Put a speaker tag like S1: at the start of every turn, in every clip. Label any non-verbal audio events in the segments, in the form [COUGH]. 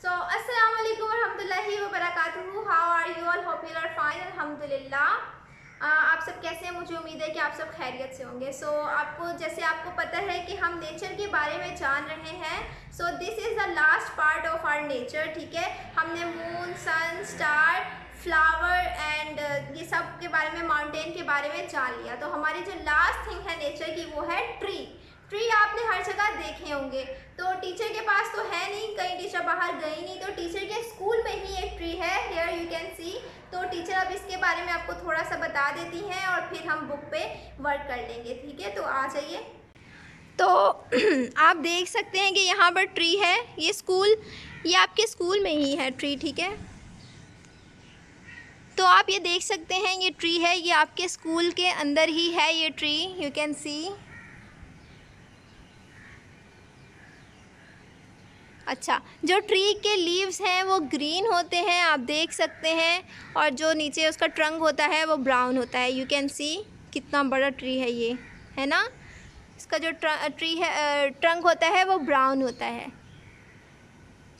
S1: So, Assalamu alaikum warahmatullahi wabarakatuh. How are you all? Hope you are fine. Alhamdulillah. Uh, आप सब कैसे हैं मुझे उम्मीद है कि आप सब खैरियत से होंगे सो so, आपको जैसे आपको पता है कि हम नेचर के बारे में जान रहे हैं so this is the last part of our nature ठीक है हमने moon sun star flower and ये सब के बारे में माउंटेन के बारे में जान लिया तो हमारी जो लास्ट थिंग है नेचर की वो है ट्री ट्री आपने हर जगह देखे होंगे। तो टीचर के पास तो है नहीं, कहीं टीचर बाहर गई नहीं। तो टीचर के स्कूल में ही एक ट्री है हेयर यू कैन सी तो टीचर अब इसके बारे में आपको थोड़ा सा बता देती हैं और फिर हम बुक पे वर्क कर लेंगे, ठीक है? तो आ जाइए। तो [CLEARS THROAT] आप देख सकते हैं कि यहाँ पर ट्री है, ये स्कूल ये आपके स्कूल में ही है ट्री ठीक है? तो आप ये देख सकते हैं, ये ट्री है, ये आपके स्कूल के अंदर ही है ये ट्री यू कैन सी अच्छा जो ट्री के लीव्स हैं, वो ग्रीन होते हैं, आप देख सकते हैं, और जो नीचे उसका ट्रंक होता है, वो ब्राउन होता है। यू कैन सी कितना बड़ा ट्री है ये, है ना? इसका जो ट्री है ट्रंक होता है, वो ब्राउन होता है।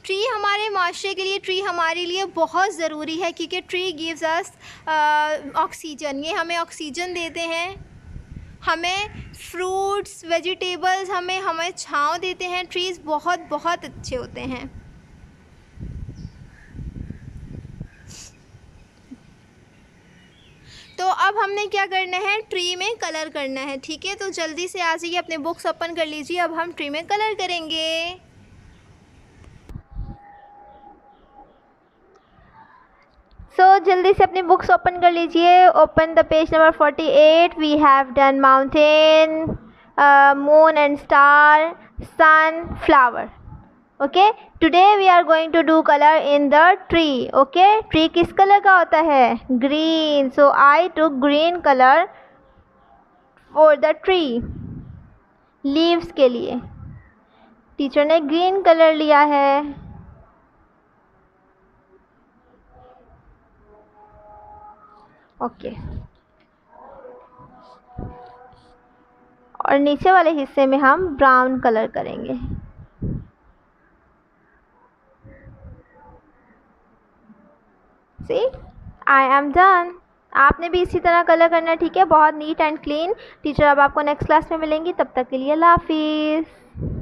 S1: ट्री हमारे माशरे के लिए ट्री हमारे लिए बहुत ज़रूरी है, क्योंकि ट्री गिव्स अस ऑक्सीजन ये हमें ऑक्सीजन देते हैं। हमें फ्रूट्स वेजिटेबल्स हमें हमें छाँव देते हैं ट्रीज़ बहुत बहुत अच्छे होते हैं। तो अब हमने क्या करना है? ट्री में कलर करना है, ठीक है? तो जल्दी से आ जाइए अपने बुक्स ओपन कर लीजिए, अब हम ट्री में कलर करेंगे सो so, जल्दी से अपनी बुक्स ओपन कर लीजिए। Open the page number forty eight we have done mountain moon and star sun flower okay today we are going to do colour in the tree okay tree किस colour का होता है? Green so I to green colour for the tree leaves के लिए. Teacher ने green colour लिया है। Okay. और नीचे वाले हिस्से में हम ब्राउन कलर करेंगे। सी आई एम डन आपने भी इसी तरह कलर करना ठीक है। बहुत नीट एंड क्लीन टीचर अब आपको नेक्स्ट क्लास में मिलेंगी। तब तक के लिए हाफिज़।